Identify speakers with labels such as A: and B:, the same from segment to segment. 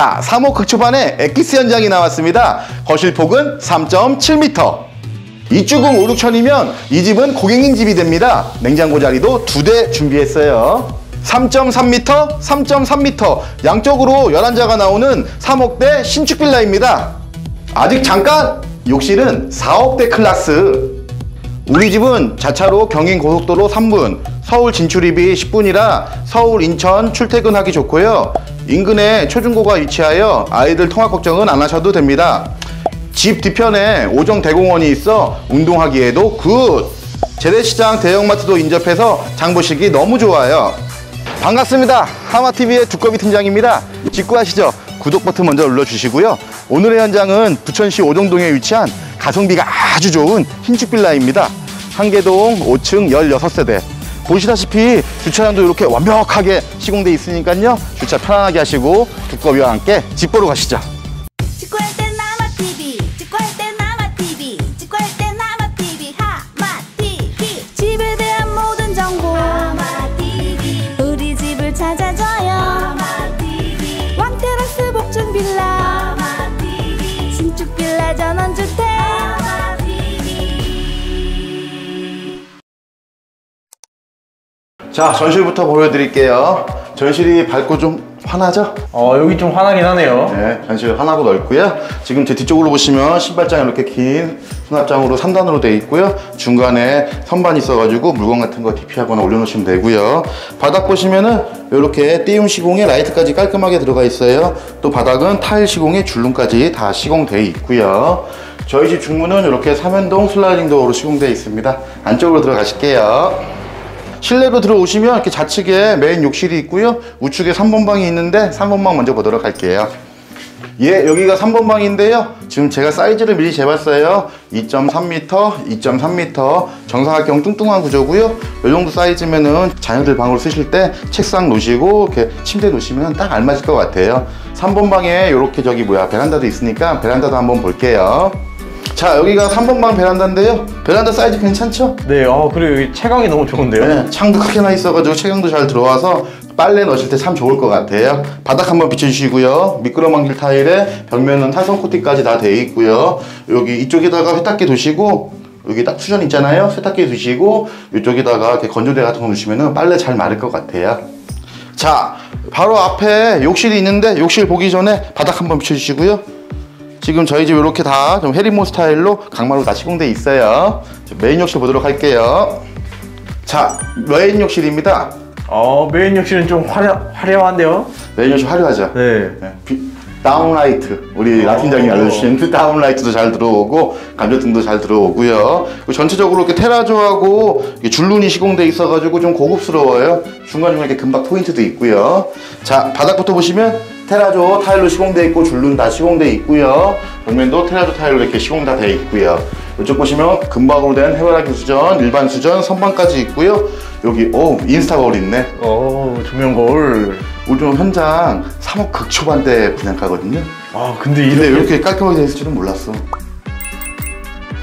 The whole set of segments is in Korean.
A: 자, 3호 극초반에 엑기스 현장이 나왔습니다. 거실 폭은 3.7m. 이쪽은 5, 6천이면 이 집은 고객님 집이 됩니다. 냉장고 자리도 두 대 준비했어요. 3.3m, 3.3m 양쪽으로 11자가 나오는 3억대 신축 빌라입니다. 아직 잠깐! 욕실은 4억대 클래스. 우리 집은 자차로 경인 고속도로 3분, 서울 진출입이 10분이라 서울 인천 출퇴근하기 좋고요. 인근에 초중고가 위치하여 아이들 통학 걱정은 안 하셔도 됩니다. 집 뒤편에 오정 대공원이 있어 운동하기에도 good! 재래시장 대형마트도 인접해서 장 보시기 너무 좋아요. 반갑습니다. 하마TV의 두꺼비 팀장입니다. 집 구하시죠? 구독 버튼 먼저 눌러주시고요. 오늘의 현장은 부천시 오정동에 위치한 가성비가 아주 좋은 신축 빌라입니다. 한 개 동 5층 16세대. 보시다시피 주차장도 이렇게 완벽하게 시공돼 있으니까요. 주차 편안하게 하시고 두꺼비와 함께 집 보러 가시죠. 자, 전실부터 보여드릴게요. 전실이 밝고 좀 환하죠?
B: 어 여기 좀 환하긴 하네요.
A: 네, 전실 환하고 넓고요. 지금 제 뒤쪽으로 보시면 신발장이 이렇게 긴 수납장으로 3단으로 되어 있고요. 중간에 선반이 있어가지고 물건 같은 거 DP하거나 올려놓으시면 되고요. 바닥 보시면은 이렇게 띄움 시공에 라이트까지 깔끔하게 들어가 있어요. 또 바닥은 타일 시공에 줄눈까지 다 시공되어 있고요. 저희 집 중문은 이렇게 삼연동 슬라이딩 도어로 시공되어 있습니다. 안쪽으로 들어가실게요. 실내로 들어오시면 이렇게 좌측에 메인 욕실이 있고요. 우측에 3번 방이 있는데 3번 방 먼저 보도록 할게요. 예, 여기가 3번 방인데요. 지금 제가 사이즈를 미리 재봤어요. 2.3m, 2.3m 정사각형 뚱뚱한 구조고요. 이 정도 사이즈면은 자녀들 방으로 쓰실 때 책상 놓으시고 이렇게 침대 놓으시면 딱 알맞을 것 같아요. 3번 방에 이렇게 저기 뭐야 베란다도 있으니까 베란다도 한번 볼게요. 자, 여기가 3번 방 베란다인데요. 베란다 사이즈 괜찮죠?
B: 네, 어 그리고 여기 채광이 너무 좋은데요.
A: 네, 창도 크게 나 있어가지고 채광도 잘 들어와서 빨래 넣으실 때 참 좋을 것 같아요. 바닥 한번 비춰주시고요. 미끄럼방길 타일에 벽면은 탈선 코팅까지 다 되어 있고요. 여기 이쪽에다가 세탁기 두시고 여기 딱 수전 있잖아요. 세탁기 두시고 이쪽에다가 이렇게 건조대 같은 거 두시면은 빨래 잘 마를 것 같아요. 자, 바로 앞에 욕실이 있는데 욕실 보기 전에 바닥 한번 비춰주시고요. 지금 저희 집 이렇게 다 좀 해리모 스타일로 강마루 다 시공돼 있어요. 자, 메인 욕실 보도록 할게요. 자, 메인 욕실입니다.
B: 어 메인 욕실은 좀 화려 화려한데요.
A: 메인 욕실 화려하죠?
B: 네.
A: 네, 비- downlight 우리
B: 어.
A: 라팀장이 알려주신 그 downlight도 잘 들어오고 간접등도 잘 들어오고요 전체적으로 이렇게 테라조하고 줄눈이 시공돼 있어가지고 좀 고급스러워요 중간중간 이렇게 금박 포인트도 있고요 자 바닥부터 보시면 테라조 타일로 시공돼 있고 줄눈 다 시공돼 있고요 벽면도 테라조 타일로 이렇게 시공 다돼 있고요 이쪽 보시면 금박으로 된 해바라기 수전 일반 수전 선반까지 있고요 여기 오 인스타 거울 있네
B: 어 조명 거울.
A: 우리 좀 현장 3억 극초반대 분양가거든요.
B: 아 근데
A: 근데
B: 이렇게
A: 이렇게 깔끔하게 돼 있을 줄은 몰랐어.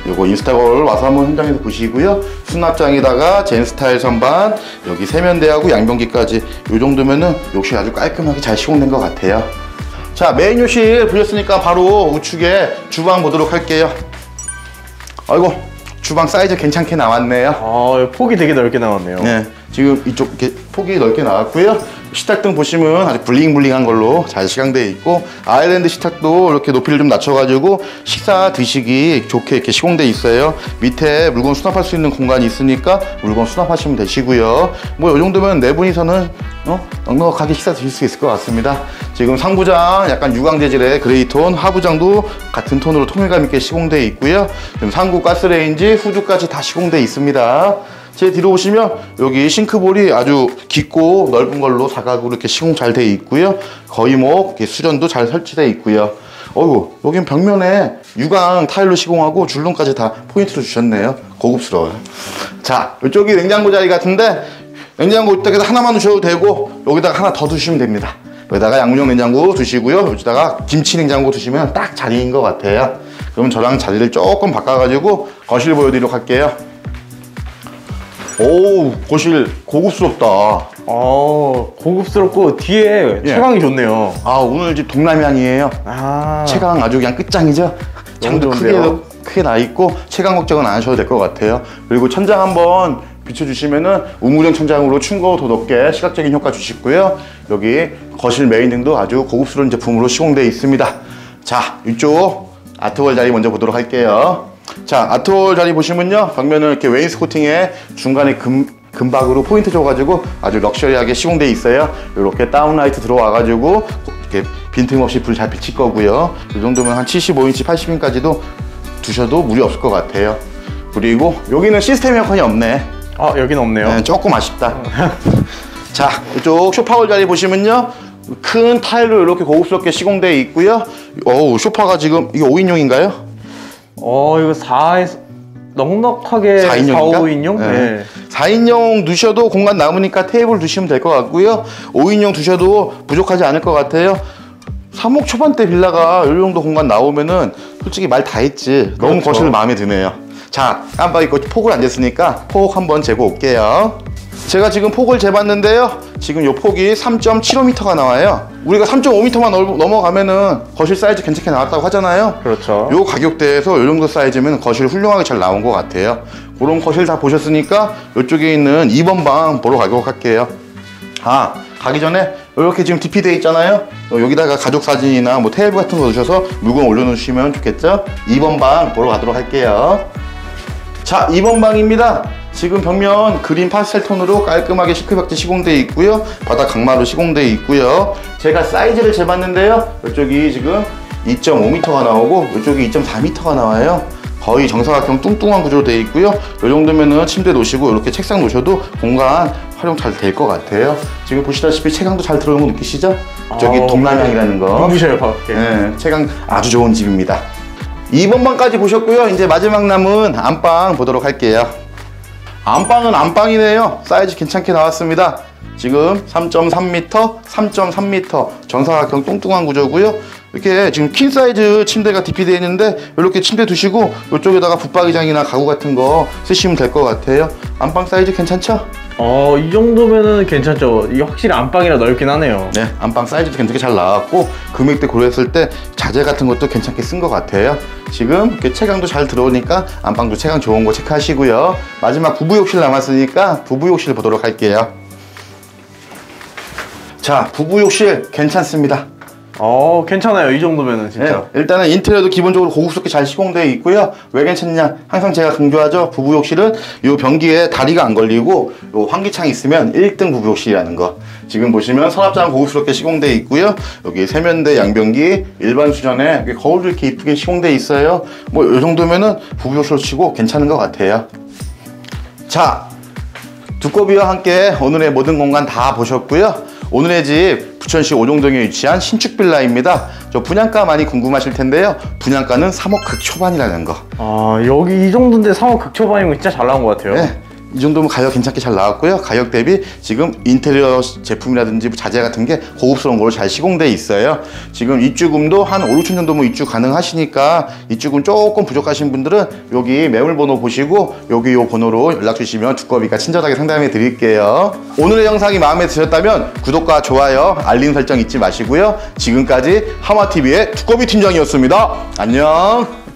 A: 요거 인스타걸 와서 한번 현장에서 보시고요. 수납장에다가 젠 스타일 선반, 여기 세면대하고 양변기까지 요 정도면은 욕실 아주 깔끔하게 잘 시공된 것 같아요. 자, 메인 욕실 보셨으니까 바로 우측에 주방 보도록 할게요. 아이고, 주방 사이즈 괜찮게 나왔네요.
B: 아 폭이 되게 넓게 나왔네요.
A: 네, 지금 이쪽 폭이 넓게 나왔고요. 식탁등 보시면 아주 bling bling한 걸로 잘 시공되어 있고 아일랜드 식탁도 이렇게 높이를 좀 낮춰가지고 식사 드시기 좋게 이렇게 시공되어 있어요. 밑에 물건 수납할 수 있는 공간이 있으니까 물건 수납하시면 되시고요. 뭐 이 정도면 네 분이서는 어? 넉넉하게 식사 드실 수 있을 것 같습니다. 지금 상부장 약간 유광 재질의 gray 톤, 하부장도 같은 톤으로 통일감 있게 시공되어 있고요. 지금 삼구 가스레인지, 후드까지 다 시공되어 있습니다. 제 뒤로 오시면 여기 sink bowl이 아주 깊고 넓은 걸로 사각으로 이렇게 시공 잘 되어 있고요. 거의 뭐 이렇게 수전도 잘 설치되어 있고요. 어이구 여긴 벽면에 유광 타일로 시공하고 줄눈까지 다 포인트로 주셨네요. 고급스러워요. 자 이쪽이 냉장고 자리 같은데 냉장고 이쪽에다 하나만 두셔도 되고 여기다가 하나 더 두시면 됩니다. 여기다가 양문형 냉장고 두시고요. 여기다가 김치 냉장고 두시면 딱 자리인 것 같아요. 그러면 저랑 자리를 조금 바꿔가지고 거실 보여드리도록 할게요. 오 거실 고급스럽다
B: 어, 고급스럽고 뒤에
A: 예.
B: 채광이 좋네요.
A: 아 오늘 집 동남향이에요.
B: 아,
A: 채광 아주 그냥 끝장이죠. 창도 크게
B: 좋은데요?
A: 크게 나 있고 채광 걱정은 안 하셔도 될 것 같아요. 그리고 천장 한번 비춰주시면은 우물형 천장으로 층고 더 높게 시각적인 효과 주시고요. 여기 거실 메인 등도 아주 고급스러운 제품으로 시공되어 있습니다. 자 이쪽 art wall 자리 먼저 보도록 할게요. 자 art wall 자리 보시면요 벽면은 이렇게 wainscoting에 중간에 금 금박으로 포인트 줘가지고 아주 luxury하게 시공돼 있어요. 이렇게 downlight 들어와가지고 이렇게 빈틈없이 불 잘 비칠 거고요. 이 정도면 한 75인치, 80인까지도 두셔도 무리 없을 것 같아요. 그리고 여기는 시스템 에어컨이 없네.
B: 아, 여긴 없네요.
A: 네, 조금 아쉽다. 자, 이쪽 쇼파홀 자리 보시면요. 큰 타일로 이렇게 고급스럽게 시공되어 있고요. 어우, 쇼파가 지금 이게 5인용인가요?
B: 어, 이거 4에서 넉넉하게 4,
A: 4인용인가?
B: 5인용? 네.
A: 4인용 두셔도 공간 남으니까 테이블 두시면 될 것 같고요. 5인용 두셔도 부족하지 않을 것 같아요. 3억 초반대 빌라가 이 정도 공간 나오면은 솔직히 말 다 했지. 너무
B: 그렇죠.
A: 거실 마음에 드네요. 자, 깜빡이 거 폭을 안 쟀으니까 폭 한번 재고 올게요. 제가 지금 폭을 재봤는데요. 지금 요 폭이 3.75m가 나와요. 우리가 3.5m만 넘어가면은 거실 사이즈 괜찮게 나왔다고 하잖아요.
B: 그렇죠.
A: 요 가격대에서 요 정도 사이즈면 거실 훌륭하게 잘 나온 것 같아요. 그런 거실 다 보셨으니까 이쪽에 있는 2번 방 보러 가도록 할게요. 아, 가기 전에 이렇게 지금 DP 돼 있잖아요. 어, 여기다가 가족 사진이나 뭐 테이블 같은 거 넣으셔서 물건 올려놓으시면 좋겠죠? 2번 방 보러 가도록 할게요. 자, 2번 방입니다. 지금 벽면 그린 파스텔 톤으로 깔끔하게 시크벽지 시공되어 있고요. 바닥 강마루 시공되어 있고요. 제가 사이즈를 재봤는데요. 이쪽이 지금 2.5m가 나오고 이쪽이 2.4m가 나와요. 거의 정사각형 뚱뚱한 구조로 되어 있고요. 이 정도면은 침대 놓으시고 이렇게 책상 놓으셔도 공간 활용 잘 될 것 같아요. 지금 보시다시피 채광도 잘 들어오는 거 느끼시죠? 저기
B: 어,
A: 동남향이라는 거.
B: 눈부셔요, 밖에.
A: 네, 채광 아주 좋은 집입니다. 2번 방까지 보셨고요. 이제 마지막 남은 안방 보도록 할게요. 안방은 안방이네요. 사이즈 괜찮게 나왔습니다. 지금 3.3m, 3.3m 정사각형 뚱뚱한 구조고요. 이렇게 지금 퀸 사이즈 침대가 DP 되어 있는데 이렇게 침대 두시고 이쪽에다가 붙박이장이나 가구 같은 거 쓰시면 될 것 같아요. 안방 사이즈 괜찮죠?
B: 어, 이 정도면은 괜찮죠. 이게 확실히 안방이라 넓긴 하네요.
A: 네, 안방 사이즈도 괜찮게 잘 나왔고 금액대 고려했을 때 자재 같은 것도 괜찮게 쓴 것 같아요. 지금 이렇게 채광도 잘 들어오니까 안방도 채광 좋은 거 체크하시고요. 마지막 부부 욕실 남았으니까 부부 욕실 보도록 할게요. 자, 부부 욕실 괜찮습니다.
B: 어, 괜찮아요. 이 정도면은 진짜.
A: 네, 일단은 인테리어도 기본적으로 고급스럽게 잘 시공되어 있고요. 왜 괜찮냐? 항상 제가 강조하죠. 부부 욕실은 요 변기에 다리가 안 걸리고 요 환기창이 있으면 1등 부부 욕실이라는 거. 지금 보시면 서랍장 고급스럽게 시공되어 있고요. 여기 세면대, 양변기, 일반 수전에 거울도 이렇게 이쁘게 시공되어 있어요. 뭐요 정도면은 부부 욕실로 치고 괜찮은 것 같아요. 자, 두꺼비와 함께 오늘의 모든 공간 다 보셨고요. 오늘의 집 부천시 오종동에 위치한 신축 빌라입니다. 저 분양가 많이 궁금하실 텐데요. 분양가는 3억 극 초반이라는 거.
B: 아, 여기 이 정도인데 3억 극초반이면 진짜 잘 나온 것 같아요.
A: 네. 이 정도면 가격 괜찮게 잘 나왔고요. 가격 대비 지금 인테리어 제품이라든지 자재 같은 게 고급스러운 걸로 잘 시공돼 있어요. 지금 입주금도 한 5, 6천 정도면 입주 가능하시니까 입주금 조금 부족하신 분들은 여기 매물번호 보시고 여기 요 번호로 연락 주시면 두꺼비가 친절하게 상담해 드릴게요. 오늘의 영상이 마음에 드셨다면 구독과 좋아요, 알림 설정 잊지 마시고요. 지금까지 하마TV의 두꺼비 팀장이었습니다. 안녕.